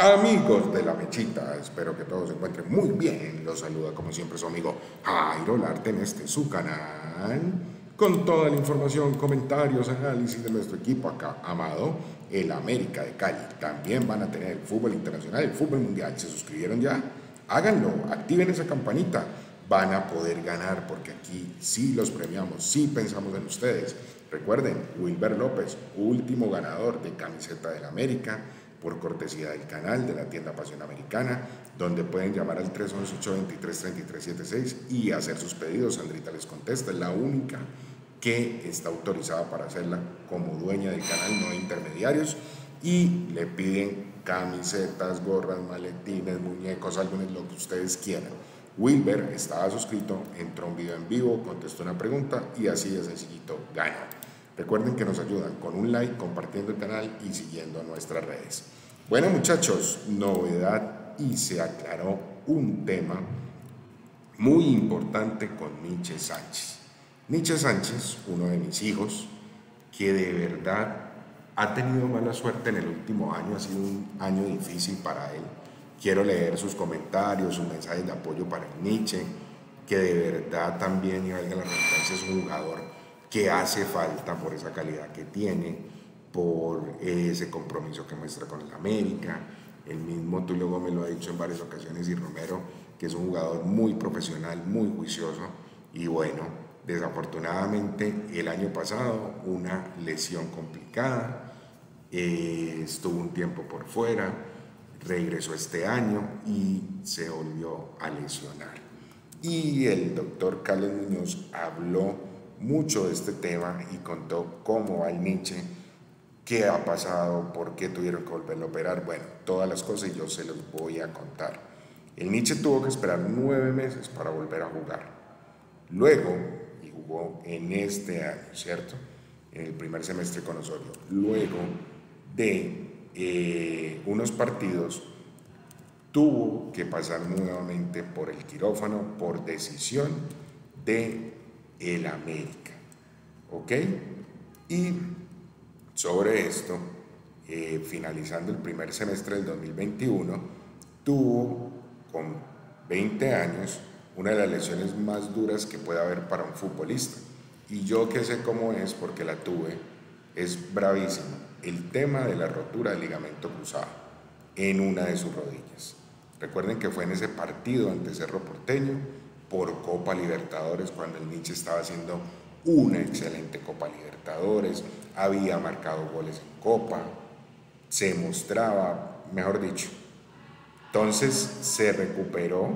Amigos de la mechita, espero que todos se encuentren muy bien. Los saluda como siempre su amigo Jairo Larte en este su canal. Con toda la información, comentarios, análisis de nuestro equipo acá, amado, el América de Cali. También van a tener el fútbol internacional, el fútbol mundial. ¿Se suscribieron ya? Háganlo, activen esa campanita. Van a poder ganar porque aquí sí los premiamos, sí pensamos en ustedes. Recuerden, Wilber López, último ganador de camiseta del América por cortesía del canal de la tienda Pasión Americana, donde pueden llamar al 311-823-3376 y hacer sus pedidos. Sandrita les contesta, es la única que está autorizada para hacerla como dueña del canal, no intermediarios, y le piden camisetas, gorras, maletines, muñecos, álbumes, lo que ustedes quieran. Wilber estaba suscrito, entró un video en vivo, contestó una pregunta y así de sencillito ganó. Recuerden que nos ayudan con un like, compartiendo el canal y siguiendo nuestras redes. Bueno muchachos, novedad y se aclaró un tema muy importante con Nietzsche Sánchez. Nietzsche Sánchez, uno de mis hijos, que de verdad ha tenido mala suerte en el último año, ha sido un año difícil para él. Quiero leer sus comentarios, sus mensajes de apoyo para el Nietzsche, que de verdad también, y valga la redundancia, es un jugador que hace falta por esa calidad que tiene, por ese compromiso que muestra con el América. El mismo Tulio Gómez lo ha dicho en varias ocasiones y Romero, que es un jugador muy profesional, muy juicioso y bueno, desafortunadamente el año pasado una lesión complicada, eh, estuvo un tiempo por fuera, regresó este año y se volvió a lesionar. Y el doctor Carlos Muñoz habló mucho este tema y contó cómo va el Nietzsche, qué ha pasado, por qué tuvieron que volverlo a operar, bueno, todas las cosas yo se los voy a contar. El Nietzsche tuvo que esperar nueve meses para volver a jugar. Luego, y jugó en este año, ¿cierto? En el primer semestre con Osorio. Luego de eh, unos partidos, tuvo que pasar nuevamente por el quirófano por decisión de el América. ¿Ok? Y sobre esto, eh, finalizando el primer semestre del 2021, tuvo con 20 años una de las lesiones más duras que puede haber para un futbolista. Y yo que sé cómo es, porque la tuve, es bravísimo. El tema de la rotura del ligamento cruzado en una de sus rodillas. Recuerden que fue en ese partido ante Cerro Porteño por Copa Libertadores cuando el Nietzsche estaba haciendo una excelente Copa Libertadores, había marcado goles en Copa, se mostraba, mejor dicho. Entonces se recuperó,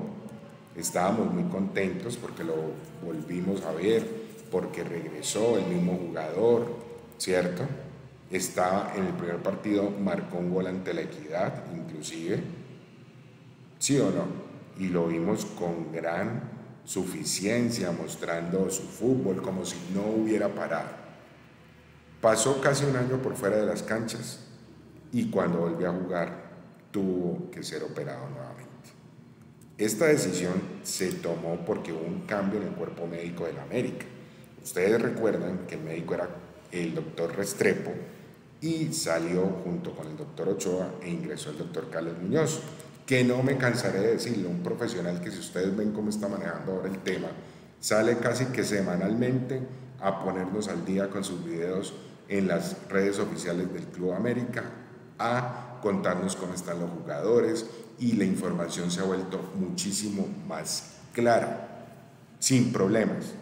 estábamos muy contentos porque lo volvimos a ver, porque regresó el mismo jugador, ¿cierto? Estaba en el primer partido, marcó un gol ante la equidad, inclusive, ¿sí o no? Y lo vimos con gran suficiencia, mostrando su fútbol como si no hubiera parado. Pasó casi un año por fuera de las canchas y cuando volvió a jugar tuvo que ser operado nuevamente. Esta decisión se tomó porque hubo un cambio en el cuerpo médico de la América. Ustedes recuerdan que el médico era el doctor Restrepo y salió junto con el doctor Ochoa e ingresó el doctor Carlos Muñoz que no me cansaré de decirlo, un profesional que si ustedes ven cómo está manejando ahora el tema, sale casi que semanalmente a ponernos al día con sus videos en las redes oficiales del Club América, a contarnos cómo están los jugadores y la información se ha vuelto muchísimo más clara, sin problemas.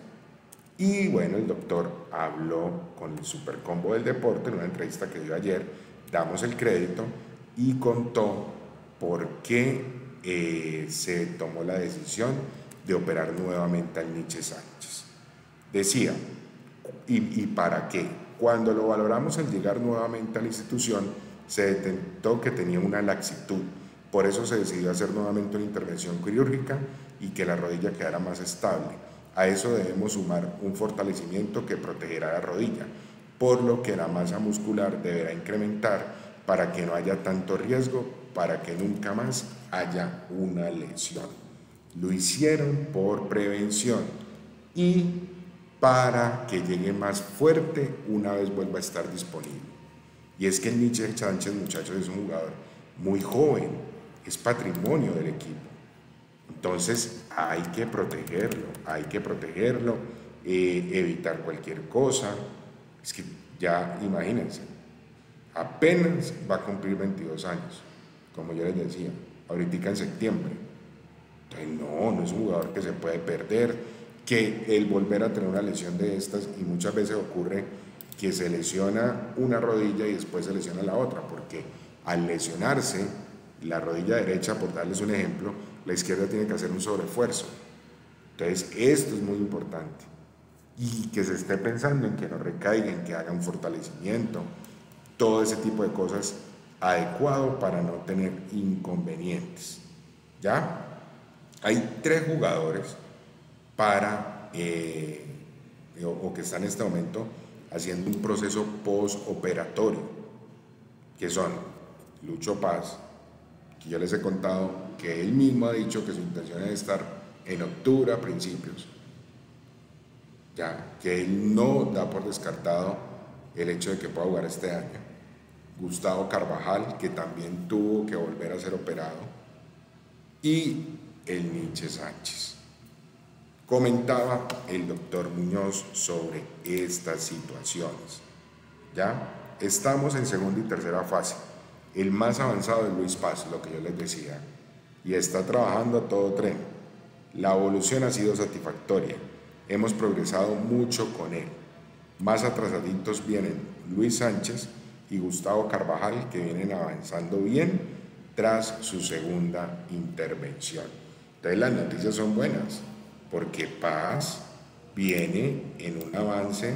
Y bueno, el doctor habló con el Supercombo del Deporte en una entrevista que dio ayer, damos el crédito y contó por qué eh, se tomó la decisión de operar nuevamente al Nietzsche Sánchez. Decía, ¿y, ¿y para qué? Cuando lo valoramos al llegar nuevamente a la institución, se detectó que tenía una laxitud. Por eso se decidió hacer nuevamente una intervención quirúrgica y que la rodilla quedara más estable. A eso debemos sumar un fortalecimiento que protegerá la rodilla, por lo que la masa muscular deberá incrementar para que no haya tanto riesgo, para que nunca más haya una lesión. Lo hicieron por prevención y para que llegue más fuerte una vez vuelva a estar disponible. Y es que el Nietzsche Sánchez, muchachos, es un jugador muy joven, es patrimonio del equipo. Entonces hay que protegerlo, hay que protegerlo, eh, evitar cualquier cosa. Es que ya imagínense, apenas va a cumplir 22 años, como yo les decía, ahorita en septiembre. Entonces no, no es un jugador que se puede perder, que el volver a tener una lesión de estas, y muchas veces ocurre que se lesiona una rodilla y después se lesiona la otra, porque al lesionarse la rodilla derecha, por darles un ejemplo, la izquierda tiene que hacer un sobreesfuerzo. Entonces, esto es muy importante. Y que se esté pensando en que no recaiga, en que haga un fortalecimiento, todo ese tipo de cosas adecuado para no tener inconvenientes. ¿Ya? Hay tres jugadores para, eh, o, que están en este momento haciendo un proceso postoperatorio, que son Lucho Paz, que yo les he contado que él mismo ha dicho que su intención es estar en octubre a principios, ya que él no da por descartado el hecho de que pueda jugar este año. Gustavo Carvajal, que también tuvo que volver a ser operado, y el Nietzsche Sánchez. Comentaba el doctor Muñoz sobre estas situaciones. ¿Ya? Estamos en segunda y tercera fase. El más avanzado es Luis Paz, lo que yo les decía, y está trabajando a todo tren. La evolución ha sido satisfactoria. Hemos progresado mucho con él. Más atrasaditos vienen Luis Sánchez y Gustavo Carvajal, que vienen avanzando bien tras su segunda intervención. Entonces las noticias son buenas, porque Paz viene en un avance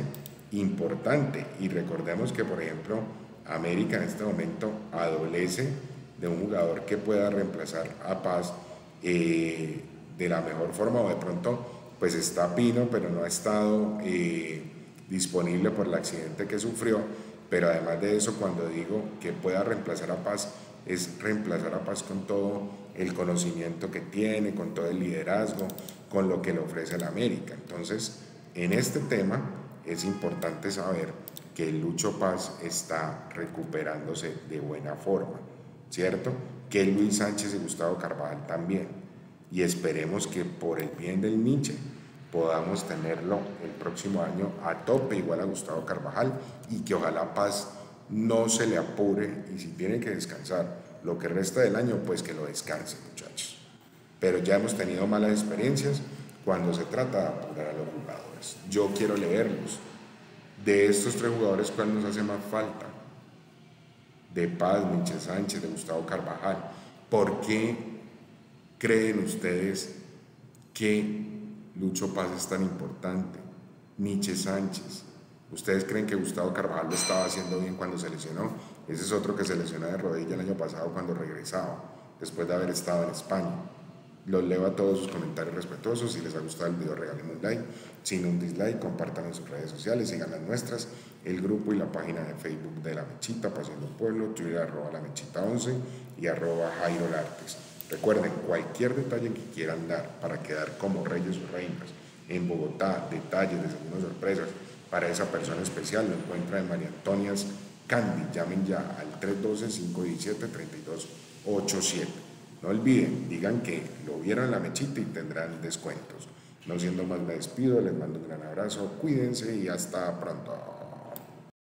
importante. Y recordemos que, por ejemplo, América en este momento adolece de un jugador que pueda reemplazar a Paz eh, de la mejor forma o de pronto pues está Pino pero no ha estado eh, disponible por el accidente que sufrió pero además de eso cuando digo que pueda reemplazar a Paz es reemplazar a Paz con todo el conocimiento que tiene, con todo el liderazgo, con lo que le ofrece la América. Entonces, en este tema es importante saber que Lucho Paz está recuperándose de buena forma, ¿cierto? Que Luis Sánchez y Gustavo Carvajal también. Y esperemos que por el bien del Nietzsche podamos tenerlo el próximo año a tope igual a Gustavo Carvajal y que ojalá Paz no se le apure y si tiene que descansar lo que resta del año, pues que lo descanse muchachos. Pero ya hemos tenido malas experiencias cuando se trata de apurar a los jugadores. Yo quiero leerlos de estos tres jugadores, ¿cuál nos hace más falta? De Paz, Michel Sánchez, de Gustavo Carvajal. ¿Por qué creen ustedes que Lucho Paz es tan importante? Nietzsche Sánchez. ¿Ustedes creen que Gustavo Carvajal lo estaba haciendo bien cuando se lesionó? Ese es otro que se lesionó de rodilla el año pasado cuando regresaba, después de haber estado en España. Los leo a todos sus comentarios respetuosos. Si les ha gustado el video, regalen un like. Sin un dislike, compartan en sus redes sociales, sigan las nuestras, el grupo y la página de Facebook de La Mechita, Pasión del Pueblo, Twitter arroba La Mechita 11 y arroba Jairo Lartes. Recuerden, cualquier detalle que quieran dar para quedar como reyes o reinas en Bogotá, detalles, desayunos, sorpresas para esa persona especial, lo encuentra en María Antonias Candy. Llamen ya al 312-517-3287. No olviden, digan que lo vieron en la mechita y tendrán descuentos. No siendo más, me despido, les mando un gran abrazo, cuídense y hasta pronto.